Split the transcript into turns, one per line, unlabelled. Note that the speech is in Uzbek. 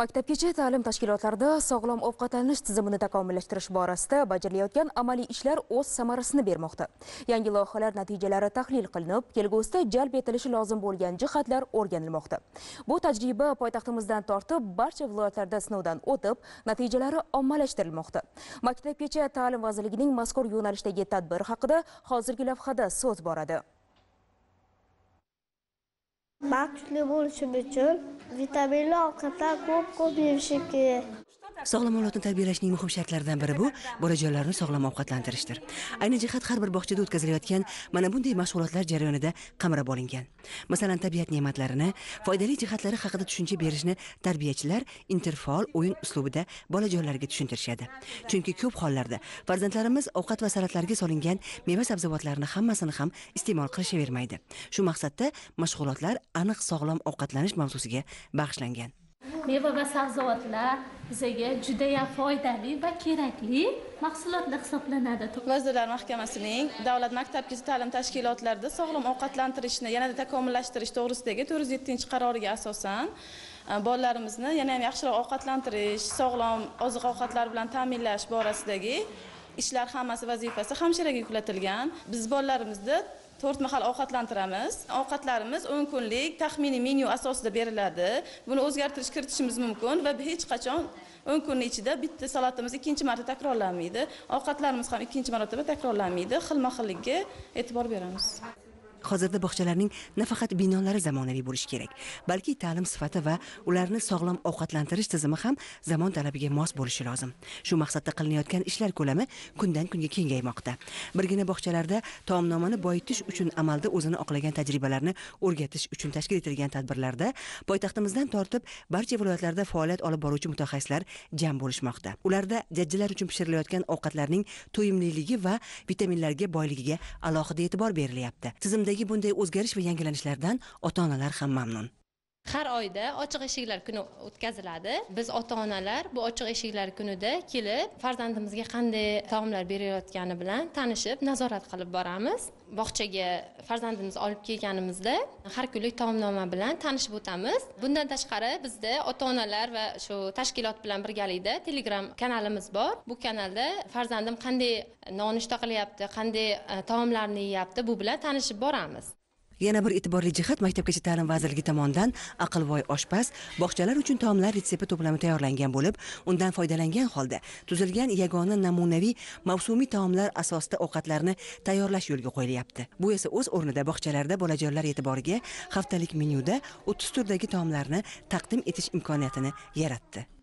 Maktabgacha ta'lim tashkilotlarida sog'lom ovqatlanish tizimini takomillashtirish borasida bajarilayotgan amaliy ishlar o'z samarasini bermoqda. Yangi loyihalar natijalari tahlil qilinib, kelgusida jalb etilishi lozim bo'lgan jihatlar o'rganilmoqda. Bu tajriba poytaxtimizdan tortib barcha viloyatlarda sinovdan o'tib, natijalari ommalashtirilmoqda. Maktabgacha ta'lim vazirligining mazkur yo'nalishdagi tadbir haqida hozirgi lavhada so'z boradi.
Baxtli bo'lishim uchun vitaminli ovqatlar ko'p ko'p yeyishim kerak.
Sog'lom avlodni tarbiyalashning muhim shartlaridan biri bu bolajonlarni sog'lom ovqatlantirishdir. Ayni jihat har bir bog'chada o'tkazilayotgan mana bunday mashg'ulotlar jarayonida qamrab olingan. Masalan, tabiat ne'matlarini, foydali jihatlari haqida tushuncha berishni tarbiyachilar interfaol o'yin uslubida bolajonlarga tushuntirishadi. Chunki ko'p hollarda farzandlarimiz ovqat va salatlarga solingan meva-sabzavotlarni hammasini ham iste'mol qilishavermaydi. Shu maqsadda mashg'ulotlar aniq sog'lom ovqatlanish mavzusiga bag'ishlangan.
Meva va sabzavotlar bizaga judayam foydali va kerakli mahsulotlar hisoblanadi
Vazirlar Mahkamasining davlat maktabgacha ta'lim tashkilotlarida sog'lom ovqatlantirishni yanada takomillashtirish to'g'risidagi 407-qaroriga asosan e, bolalarimizni yana ham yaxshiroq ovqatlantirish, sog'lom oziq-ovqatlar bilan ta'minlash borasidagi ishlar hammasi vazifasi hamshiraga yuklatilgan. Biz bolalarimizni to'rt mahal ovqatlantiramiz. Ovqatlarimiz 10 kunlik taxminiy menyu asosida beriladi. Buni o'zgartirish kiritishimiz mumkin va hech qachon 10 kunni ichida bitta salatimiz ikkinchi marta takrorlanmaydi. Ovqatlarimiz ham ikkinchi marotaba takrorlanmaydi. Xilma-xillikka e'tibor beramiz.
Hozirda bog'chalarning nafaqat binolari zamonaviy bo'lishi kerak, balki ta'lim sifati va ularni sog'lom ovqatlantirish tizimi ham zamon talabiga mos bo'lishi lozim. Shu maqsadda qilinayotgan ishlar ko'lami kundan kunga kengaymoqda. Birgina bog'chalarda taomnomani boyitish uchun amalda o'zini oqlagan tajribalarni o'rgatish uchun tashkil etilgan tadbirlarda poytaxtimizdan tortib barcha viloyatlarda faoliyat olib boruvchi mutaxassislar jam bo'lishmoqda. Ularda jajjilar uchun pishirilayotgan ovqatlarning to'yimliligi va vitaminlarga boyligiga alohida e'tibor berilyapti. Tizimdagi bunday o'zgarish va yangilanishlardan ota-onalar ham mamnun.
Har oyda ochiq eshiklar kuni o'tkaziladi. Biz ota onalar bu ochiq eshiklar kunida kelib farzandimizga qanday taomlar berilayotgani bilan tanishib nazorat qilib boramiz. Bog'chaga farzandimizni olib kelganimizda har kunlik taomnoma bilan tanishib o'tamiz. Bundan tashqari bizda ota onalar va shu tashkilot bilan birgalikda telegram kanalimiz bor. Bu kanalda farzandim qanday nonushta qilyapti qanday e, taomlarni yeyapti bu bilan tanishib boramiz.
Yana bir e'tiborli jihat Maktabgacha ta'lim vazirligi tomonidan aqlvoy oshpaz bog'chalar uchun taomlar retsepti to'plami tayyorlangan bo'lib, undan foydalangan holda tuzilgan yagona namunaviy mavsumiy taomlar asosida ovqatlarni tayyorlash yo'lga qo'yilyapti. Bu esa o'z o'rnida bog'chalarda bolajonlar e'tiboriga haftalik menyuda 30 turdagi taomlarni taqdim etish imkoniyatini yaratdi.